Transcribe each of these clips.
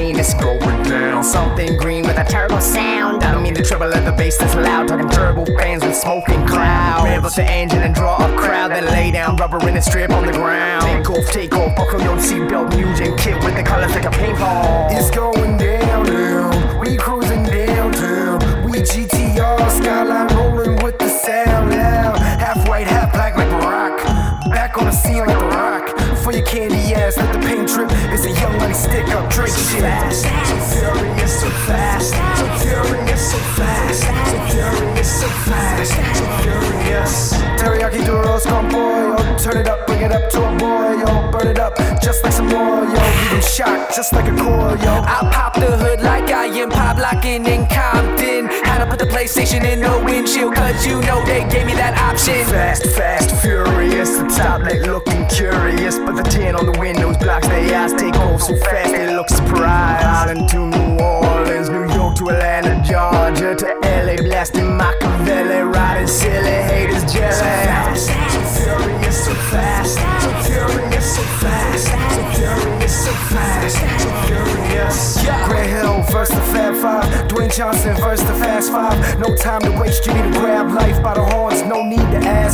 scene, it's going down. Something green with a turbo sound. I don't mean the treble of the bass that's loud. Talking turbo fans with smoking cloud. Rev up the engine and draw a crowd. Then lay down rubber in a strip on the ground. Take off, take off, buckle your seatbelt. Mugen kit with the colors like a paintball. It's going down. For your candy ass, let the paint trip. It's a young money stick up, drink shit. Fast, so furious, so fast, so furious, so fast, so furious, so fast, so furious. Teriyaki Duros con boy, yo. Turn it up, bring it up to a boy, yo. Burn it up, just like some more, yo. Leave him shocked, just like a core, yo. I pop the hood like I am pop locking in Compton. Had to put the PlayStation in the windshield, cause you know they gave me that option. Fast, fast, their eyes. Take off so fast they look surprised. Island to New Orleans, New York to Atlanta, Georgia to LA. Blasting Makaveli, riding silly, haters jealous. So furious, so fast, so furious, so fast, so furious, so fast, so furious. Grant Hill versus the Fab Five, Dwayne Johnson versus the Fast Five. No time to waste, you need to grab life by the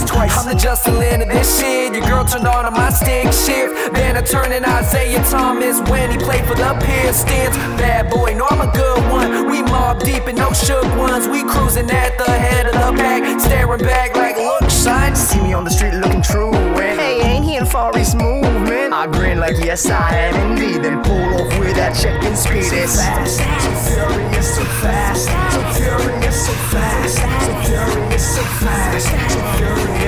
twice. I'm the Justin Lin of this shit. Your girl turned on on my stick shift. Then I turned in Isaiah Thomas when he played for the Pistons. Bad boy, no, I'm a good one. We Mobb Deep and no shook ones. We cruising at the head of the pack, staring back like, look, shine. See me on the street looking true. And hey, ain't he in Far East movement? I grin like, yes, I am indeed. Then pull off with that checking speed. It's fast, so furious, so fast, so furious, so fast, so furious, so fast, so furious.